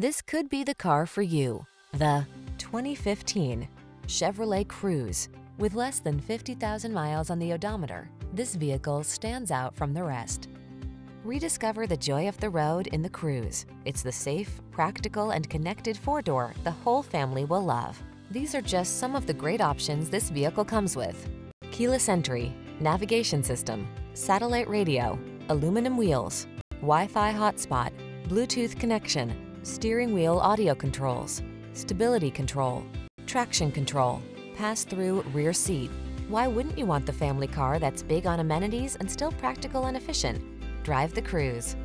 This could be the car for you. The 2015 Chevrolet Cruze. With less than 50,000 miles on the odometer, this vehicle stands out from the rest. Rediscover the joy of the road in the Cruze. It's the safe, practical, and connected four-door the whole family will love. These are just some of the great options this vehicle comes with. Keyless entry, navigation system, satellite radio, aluminum wheels, Wi-Fi hotspot, Bluetooth connection, steering wheel audio controls, stability control, traction control, pass-through rear seat. Why wouldn't you want the family car that's big on amenities and still practical and efficient? Drive the Cruze.